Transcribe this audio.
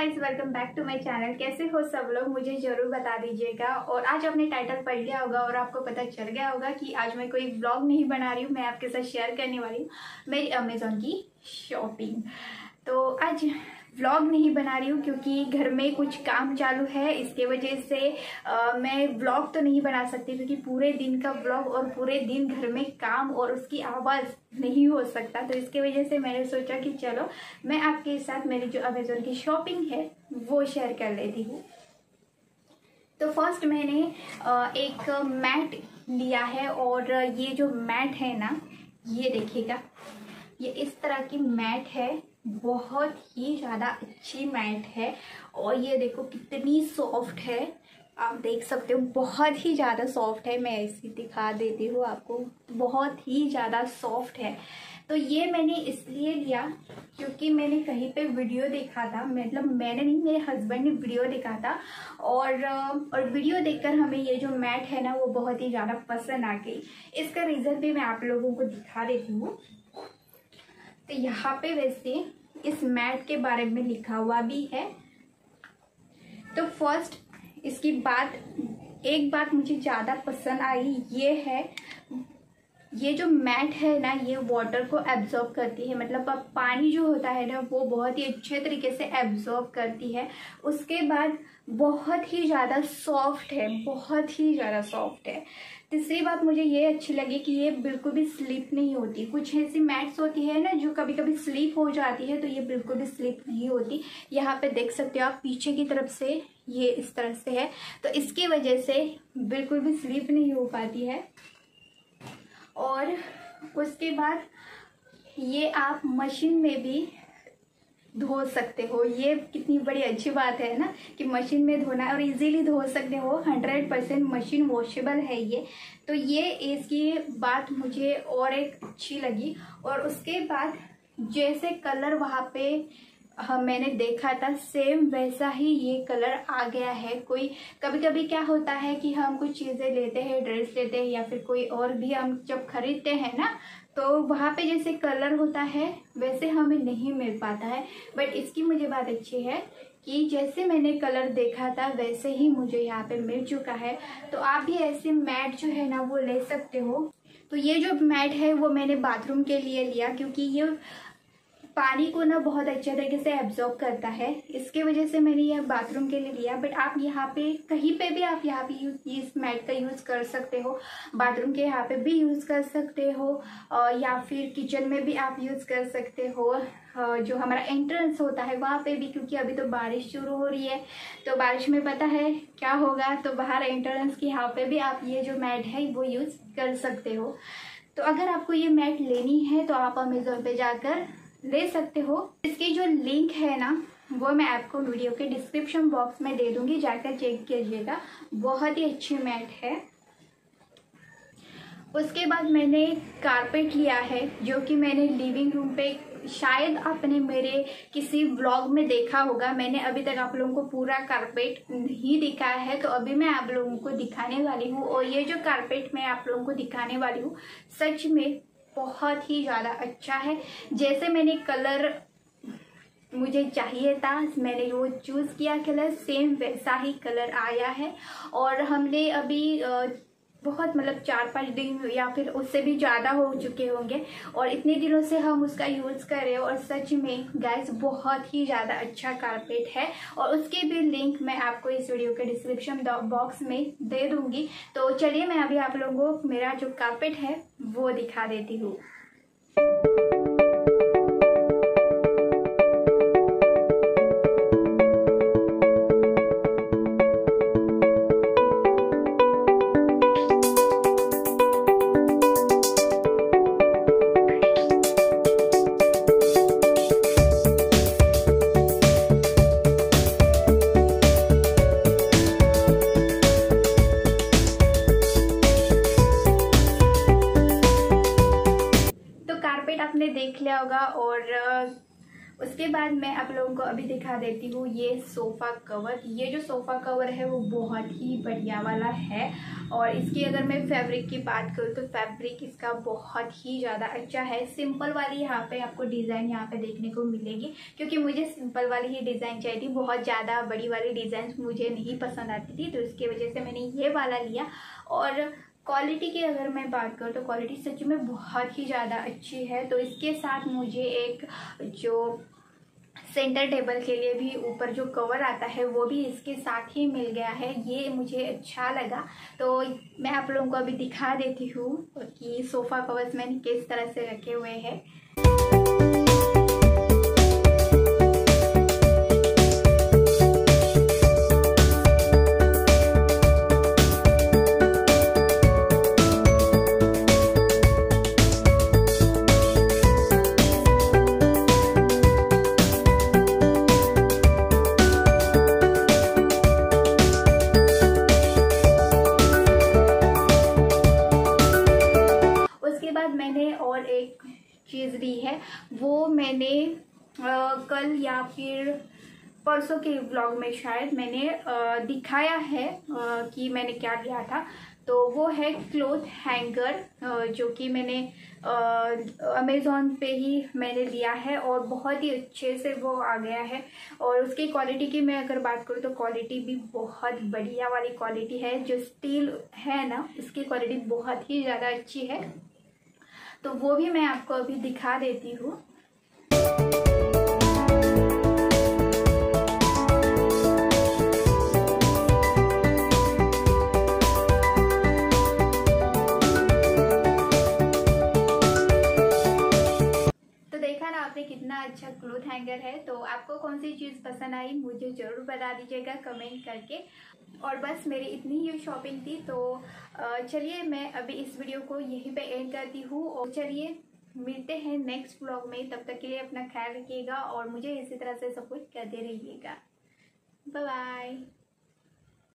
Guys welcome back to my channel कैसे हो सब लोग? मुझे ज़रूर बता दीजिएगा। और आज आपने टाइटल पढ़ लिया होगा और आपको पता चल गया होगा कि आज मैं कोई ब्लॉग नहीं बना रही हूँ। मैं आपके साथ शेयर करने वाली हूँ। मेरी अमेजोन की शॉपिंग तो आज व्लॉग नहीं बना रही हूँ क्योंकि घर में कुछ काम चालू है इसके वजह से आ, मैं व्लॉग तो नहीं बना सकती क्योंकि पूरे दिन का व्लॉग और पूरे दिन घर में काम और उसकी आवाज़ नहीं हो सकता। तो इसके वजह से मैंने सोचा कि चलो मैं आपके साथ मेरी जो अमेजोन की शॉपिंग है वो शेयर कर लेती हूँ। तो फ़र्स्ट मैंने एक मैट लिया है और ये जो मैट है ना ये देखिएगा ये इस तरह की मैट है। बहुत ही ज़्यादा अच्छी मैट है और ये देखो कितनी सॉफ्ट है। आप देख सकते हो, बहुत ही ज़्यादा सॉफ्ट है। मैं ऐसी दिखा देती हूँ आपको। बहुत ही ज़्यादा सॉफ्ट है। तो ये मैंने इसलिए लिया क्योंकि मैंने कहीं पे वीडियो देखा था। मतलब मैंने नहीं, मेरे हस्बैंड ने वीडियो देखा था। और और वीडियो देखकर हमें ये जो मैट है ना, वो बहुत ही ज़्यादा पसंद आ गई। इसका रीज़न भी मैं आप लोगों को दिखा देती हूँ। तो यहाँ पे वैसे इस मैट के बारे में लिखा हुआ भी है। तो फ़र्स्ट इसकी बात, एक बात मुझे ज़्यादा पसंद आई, ये है, ये जो मैट है ना, ये वाटर को एब्जॉर्ब करती है। मतलब पानी जो होता है ना, वो बहुत ही अच्छे तरीके से एब्जॉर्ब करती है। उसके बाद बहुत ही ज़्यादा सॉफ्ट है, बहुत ही ज़्यादा सॉफ्ट है। तीसरी बात मुझे ये अच्छी लगी कि ये बिल्कुल भी स्लिप नहीं होती। कुछ ऐसी मैट्स होती है ना, जो कभी कभी स्लिप हो जाती है तो ये बिल्कुल भी स्लिप नहीं होती। यहाँ पे देख सकते हो आप, पीछे की तरफ़ से ये इस तरह से है। तो इसकी वजह से बिल्कुल भी स्लिप नहीं हो पाती है। और उसके बाद ये आप मशीन में भी धो सकते हो। ये कितनी बड़ी अच्छी बात है ना कि मशीन में धोना और इजीली धो सकते हो। हंड्रेड परसेंट मशीन वॉशेबल है ये। तो ये इसकी बात मुझे और एक अच्छी लगी। और उसके बाद जैसे कलर वहाँ पे हाँ मैंने देखा था सेम वैसा ही ये कलर आ गया है। कोई कभी कभी क्या होता है कि हम कुछ चीज़ें लेते हैं ड्रेस लेते हैं या फिर कोई और भी हम जब खरीदते हैं ना तो वहाँ पे जैसे कलर होता है, वैसे हमें नहीं मिल पाता है। बट इसकी मुझे बात अच्छी है कि जैसे मैंने कलर देखा था, वैसे ही मुझे यहाँ पे मिल चुका है। तो आप भी ऐसे मैट जो है ना, वो ले सकते हो। तो ये जो मैट है, वो मैंने बाथरूम के लिए लिया, क्योंकि ये पानी को ना बहुत अच्छे तरीके से एब्जॉर्ब करता है। इसके वजह से मैंने यह बाथरूम के लिए लिया बट आप यहाँ पे, कहीं पे भी आप यहाँ पे इस मैट का यूज़ कर सकते हो। बाथरूम के यहाँ पे भी यूज़ कर सकते हो या फिर किचन में भी आप यूज़ कर सकते हो। जो हमारा एंट्रेंस होता है, वहाँ पे भी, क्योंकि अभी तो बारिश शुरू हो रही है तो बारिश में पता है क्या होगा? तो बाहर एंट्रेंस के यहाँ पे भी आप ये जो मैट है, वो यूज़ कर सकते हो। तो अगर आपको ये मैट लेनी है तो आप अमेज़ोन पे जाकर ले सकते हो। इसकी जो लिंक है ना, वो मैं आपको वीडियो के डिस्क्रिप्शन बॉक्स में दे दूँगी, जाकर चेक कीजिएगा। बहुत ही अच्छी मैट है। उसके बाद मैंने कारपेट लिया है, जो कि मैंने लिविंग रूम पे शायद आपने मेरे किसी व्लॉग में देखा होगा। मैंने अभी तक आप लोगों को पूरा कारपेट नहीं दिखाया है तो अभी मैं आप लोगों को दिखाने वाली हूँ। और ये जो कारपेट मैं आप लोगों को दिखाने वाली हूँ, सच में बहुत ही ज़्यादा अच्छा है। जैसे मैंने कलर मुझे चाहिए था, मैंने वो चूज़ किया कलर सेम वैसा ही कलर आया है। और हमने अभी बहुत मतलब चार पाँच दिन या फिर उससे भी ज़्यादा हो चुके होंगे। और इतने दिनों से हम उसका यूज़ कर रहे हैं और सच में गैस बहुत ही ज़्यादा अच्छा कारपेट है। और उसके भी लिंक मैं आपको इस वीडियो के डिस्क्रिप्शन बॉक्स में दे दूँगी। तो चलिए मैं अभी आप लोगों को मेरा जो कारपेट है, वो दिखा देती हूँ। आपने देख लिया होगा और उसके बाद मैं आप लोगों को अभी दिखा देती हूँ ये सोफ़ा कवर। ये जो सोफ़ा कवर है वो बहुत ही बढ़िया वाला है और इसकी अगर मैं फैब्रिक की बात करूँ तो फैब्रिक इसका बहुत ही ज़्यादा अच्छा है। सिंपल वाली यहाँ पे आपको डिज़ाइन यहाँ पे देखने को मिलेगी क्योंकि मुझे सिंपल वाली ही डिज़ाइन चाहिए थी। बहुत ज़्यादा बड़ी वाली डिज़ाइन मुझे नहीं पसंद आती थी तो इसकी वजह से मैंने ये वाला लिया और क्वालिटी की अगर मैं बात करूँ तो क्वालिटी सच में बहुत ही ज़्यादा अच्छी है। तो इसके साथ मुझे एक जो सेंटर टेबल के लिए भी ऊपर जो कवर आता है, वो भी इसके साथ ही मिल गया है। ये मुझे अच्छा लगा। तो मैं आप लोगों को अभी दिखा देती हूँ कि सोफ़ा कवर्स मैंने किस तरह से रखे हुए हैं। है। वो मैंने आ, कल या फिर परसों के ब्लॉग में शायद मैंने आ, दिखाया है आ, कि मैंने क्या लिया था। तो वो है क्लोथ हैंगर जो कि मैंने अमेज़ोन पे ही मैंने लिया है और बहुत ही अच्छे से वो आ गया है। और उसकी क्वालिटी की मैं अगर बात करूँ तो क्वालिटी भी बहुत बढ़िया वाली क्वालिटी है। जो स्टील है ना उसकी क्वालिटी बहुत ही ज़्यादा अच्छी है। तो वो भी मैं आपको अभी दिखा देती हूँ। कितना अच्छा क्लोथ हैंगर है तो आपको कौन सी चीज़ पसंद आई मुझे ज़रूर बता दीजिएगा कमेंट करके। और बस मेरी इतनी ही शॉपिंग थी तो चलिए मैं अभी इस वीडियो को यहीं पे एंड करती हूँ। और चलिए, मिलते हैं नेक्स्ट ब्लॉग में। तब तक के लिए अपना ख्याल रखिएगा और मुझे इसी तरह से सपोर्ट करते रहिएगा। बाय